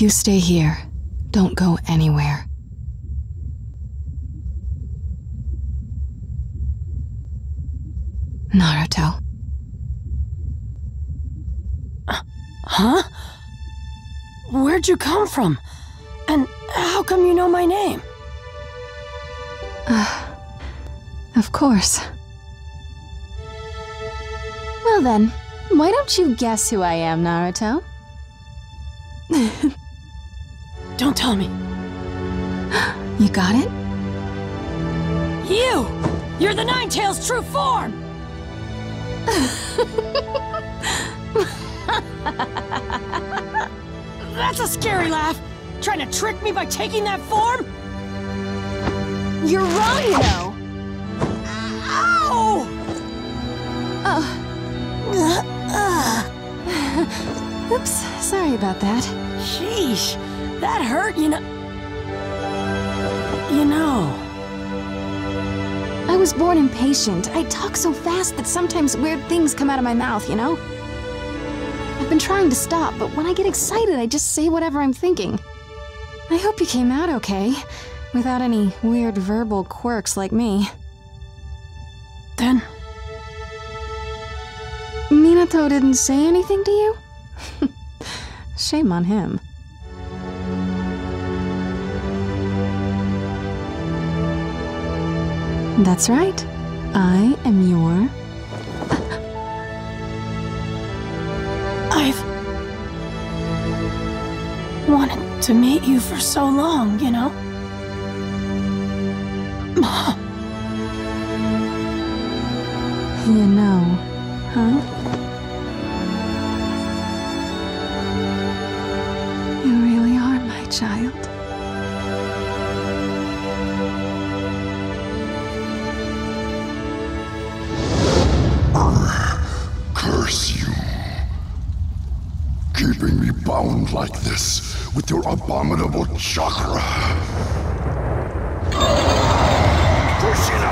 You stay here. Don't go anywhere. Naruto. Huh? Where'd you come from? And how come you know my name? Uh, of course. Well then, why don't you guess who I am, Naruto? Don't tell me. You got it? You! You're the Nine-Tails' true form! That's a scary laugh! Trying to trick me by taking that form? You're wrong, you know! Ow! Uh, uh, uh. Oops, sorry about that. Sheesh, that hurt, you know. You know, I was born impatient. I talk so fast that sometimes weird things come out of my mouth, you know? I've been trying to stop, but when I get excited, I just say whatever I'm thinking. I hope you came out okay, without any weird verbal quirks like me. then Minato didn't say anything to you? Shame on him. That's right. I am your. I've wanted to meet you for so long, you know? Mom, You know, Keeping me bound like this with your abominable chakra. Kushina!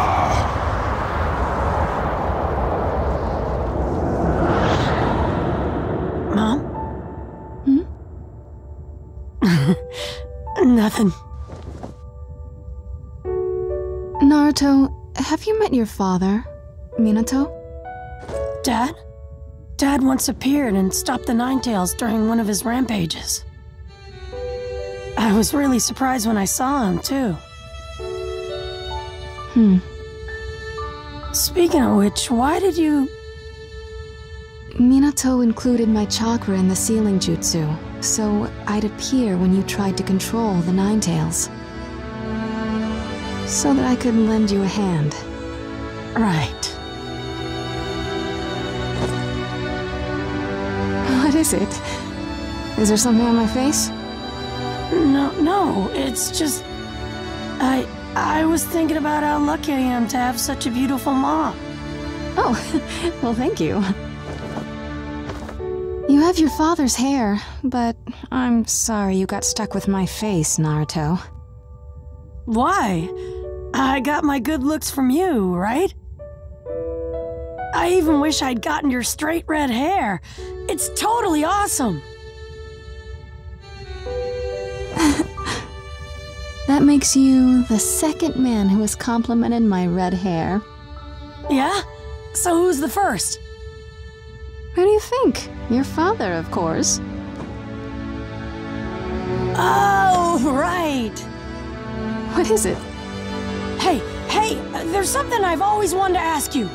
Mom? Hmm? Nothing. Naruto, have you met your father, Minato? Dad? Dad once appeared and stopped the Nine-Tails during one of his rampages. I was really surprised when I saw him, too. Hmm. Speaking of which, why did you. Minato included my chakra in the sealing jutsu, so I'd appear when you tried to control the Nine-Tails. So that I could lend you a hand. Right. Is it? Is there something on my face? No, no, it's just. I. I was thinking about how lucky I am to have such a beautiful mom. Oh, well, thank you. You have your father's hair, but I'm sorry you got stuck with my face, Naruto. Why? I got my good looks from you, right? I even wish I'd gotten your straight red hair. It's totally awesome. That makes you the second man who has complimented my red hair. Yeah? So who's the first? Who do you think? Your father, of course. Oh, right. What is it? Hey, hey, there's something I've always wanted to ask you.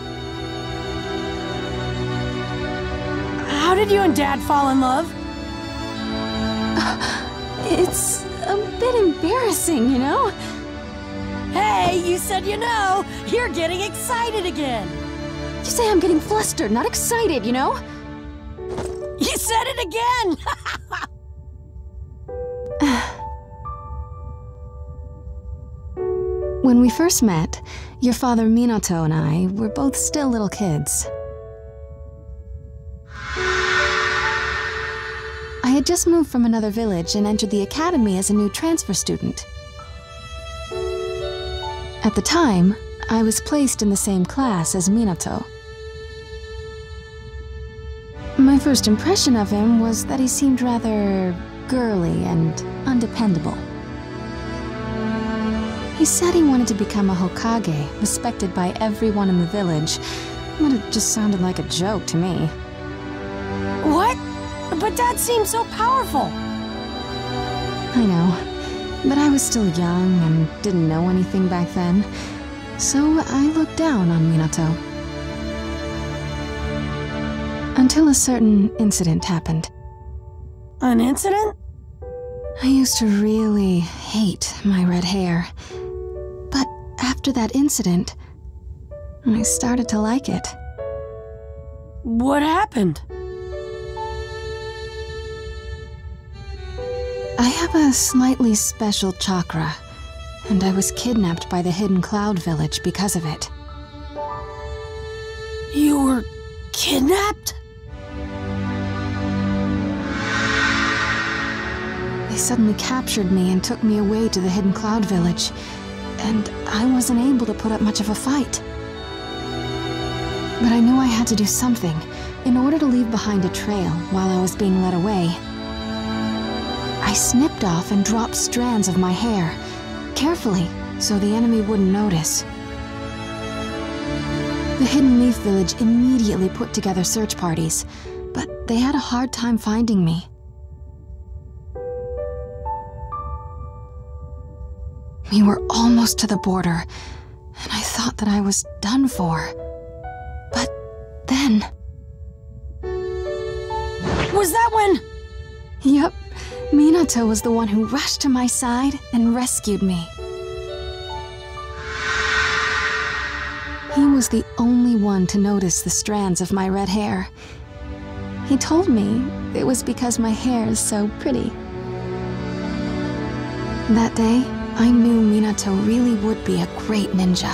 How did you and Dad fall in love? It's a bit embarrassing, you know? Hey, you said you know. You're getting excited again. You say I'm getting flustered, not excited, you know? You said it again. When we first met, your father Minato and I were both still little kids. Had just moved from another village and entered the academy as a new transfer student. At the time, I was placed in the same class as Minato. My first impression of him was that he seemed rather girly and undependable. He said he wanted to become a Hokage, respected by everyone in the village, but it just sounded like a joke to me. But Dad seemed so powerful. I know, but I was still young and didn't know anything back then, so I looked down on Minato. Until a certain incident happened. An incident? I used to really hate my red hair. But after that incident, I started to like it. What happened? I have a slightly special chakra, and I was kidnapped by the Hidden Cloud Village because of it. You were kidnapped? They suddenly captured me and took me away to the Hidden Cloud Village, and I wasn't able to put up much of a fight. But I knew I had to do something in order to leave behind a trail while I was being led away. I snipped off and dropped strands of my hair, carefully, so the enemy wouldn't notice. The Hidden Leaf Village immediately put together search parties, but they had a hard time finding me. We were almost to the border, and I thought that I was done for. But then. Was that when? Yep, Minato was the one who rushed to my side and rescued me. He was the only one to notice the strands of my red hair. He told me it was because my hair is so pretty. That day, I knew Minato really would be a great ninja.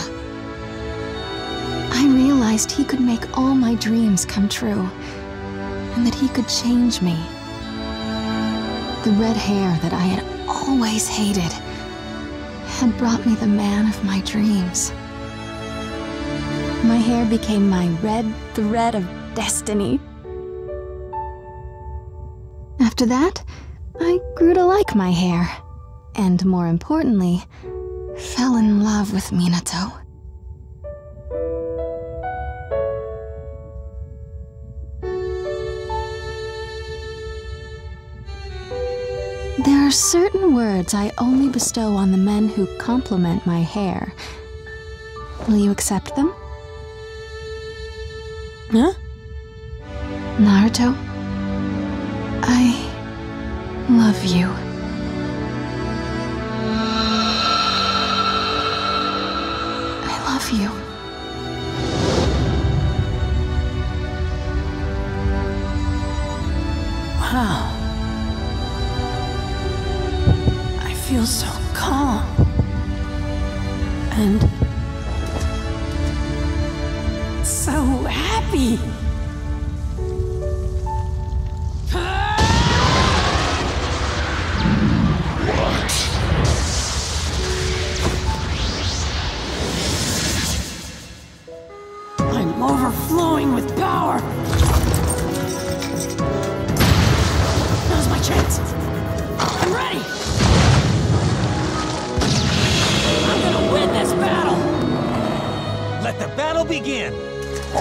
I realized he could make all my dreams come true, and that he could change me. The red hair that I had always hated had brought me the man of my dreams. My hair became my red thread of destiny. After that, I grew to like my hair, and more importantly, fell in love with Minato. There are certain words I only bestow on the men who compliment my hair. Will you accept them? Huh? Naruto, I love you. I love you. Wow. Feel so calm. And so happy. I'm overflowing with power. Now's my chance. I'm ready. Let the battle begin! Stay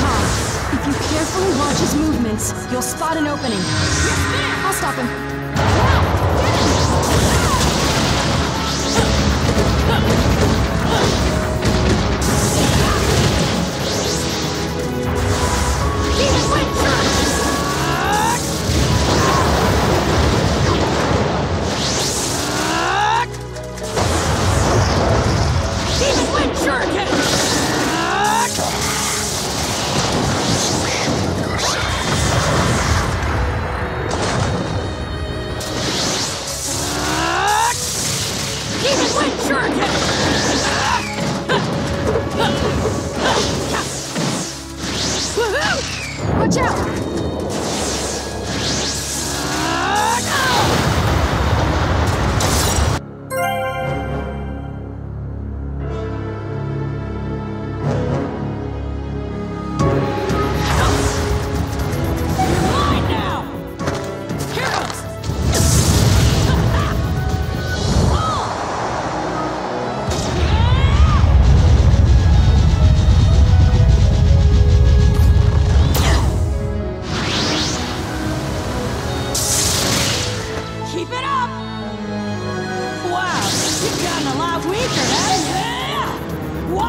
calm. If you carefully watch his movements, you'll spot an opening. I'll stop him.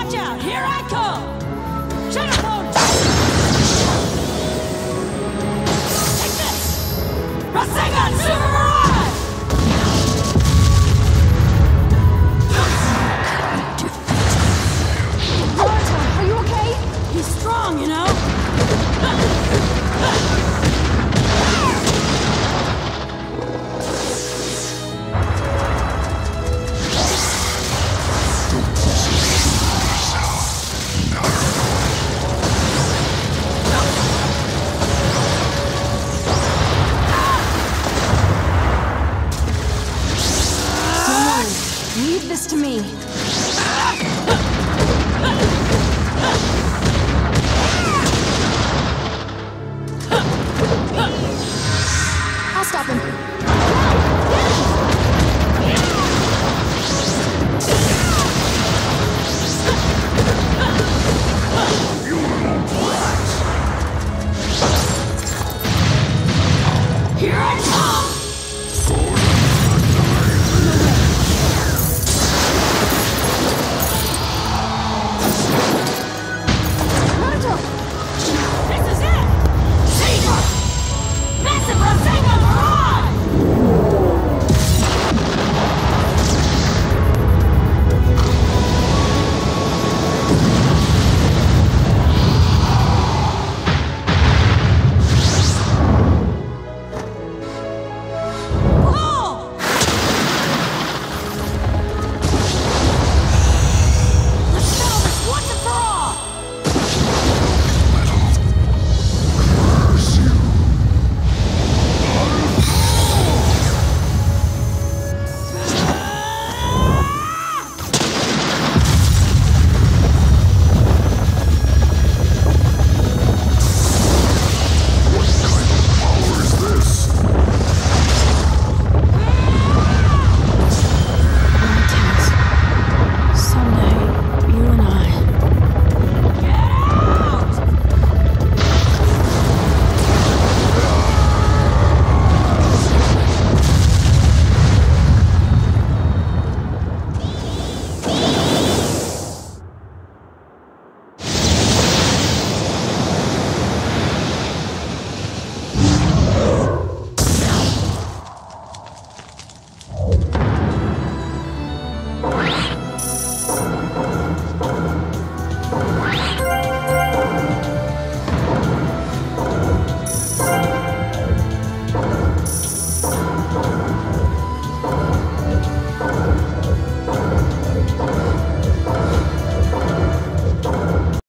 Watch out, here I come. stopping.